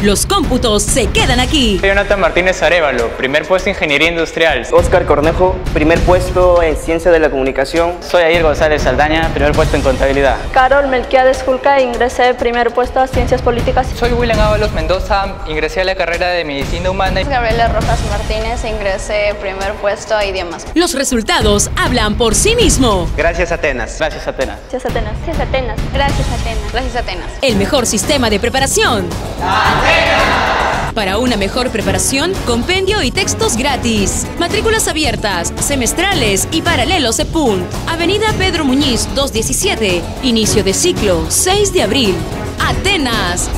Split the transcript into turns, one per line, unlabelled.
Los cómputos se quedan aquí.
Jonathan Martínez Arevalo, primer puesto en Ingeniería Industrial.
Oscar Cornejo, primer puesto en Ciencia de la Comunicación.
Soy Ayer González Saldaña, primer puesto en Contabilidad.
Carol Melquiades Julca, ingresé primer puesto a Ciencias Políticas.
Soy William Ábalos Mendoza, ingresé a la carrera de Medicina Humana.
Gabriela Rojas Martínez, ingresé primer puesto a Idiomas.
Los resultados hablan por sí mismo.
Gracias Atenas.
Gracias Atenas.
Gracias Atenas.
Gracias Atenas. Gracias Atenas. Gracias Atenas.
El mejor sistema de preparación. Para una mejor preparación, compendio y textos gratis. Matrículas abiertas, semestrales y paralelos EPUN. Avenida Pedro Muñiz 217. Inicio de ciclo 6 de abril. Atenas,